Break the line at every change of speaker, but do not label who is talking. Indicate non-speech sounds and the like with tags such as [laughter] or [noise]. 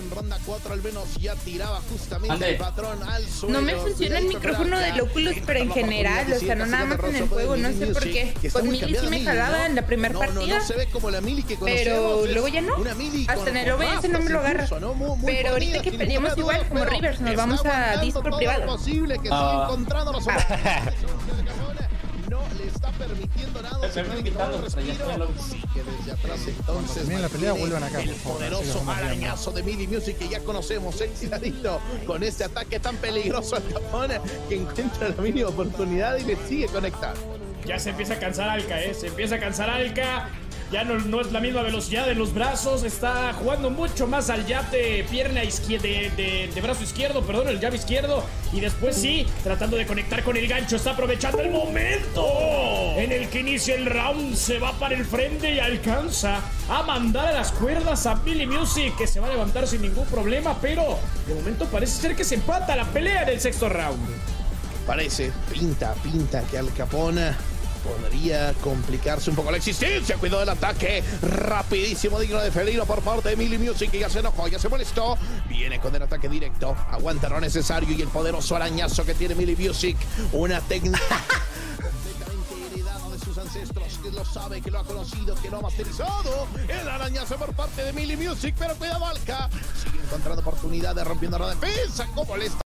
en ronda 4 al menos ya tiraba justamente el patrón al suelo.
No me funciona el micrófono del Oculus, pero en general, o sea, no nada más en el juego, no sé por qué. Con Mili sí me jalaba en la primera partida. Pero luego ya no. Hasta en el OBS no me lo agarra. Pero ahorita que peleamos igual, como Rivers, nos vamos a Discord privado.
posible que
Ah. [laughs]
permitiendo nada.
Se pero ya
respiro. que desde atrás entonces
termine la pelea,
mantiene
vuelvan acá,
el poderoso arañazo de Mili Music que ya conocemos, exciladito con este ataque tan peligroso al Capón que encuentra la mínima oportunidad y le sigue conectando.
Ya se empieza a cansar Alka, ¿eh? Se empieza a cansar Alka. Ya no, es la misma velocidad de los brazos. Está jugando mucho más al de pierna izquierda, de, brazo izquierdo, perdón, el izquierdo. Y después sí, tratando de conectar con el gancho. Está aprovechando el momento en el que inicia el round. Se va para el frente y alcanza a mandar a las cuerdas a Billy Music, que se va a levantar sin ningún problema. Pero de momento parece ser que se empata la pelea en el sexto round.
Parece, pinta, pinta que Al Capone podría complicarse un poco la existencia. Cuidado del ataque. Rapidísimo, digno de felino por parte de Millie Music. Que ya se enojó, ya se molestó. Viene con el ataque directo. Aguanta lo necesario y el poderoso arañazo que tiene Millie Music. Una técnica. [laughs] completamente heredada de sus ancestros, que lo sabe, que lo ha conocido, que lo ha masterizado. El arañazo por parte de Millie Music, pero cuidado, Alka. Sigue encontrando oportunidades, rompiendo la defensa. ¿Cómo le está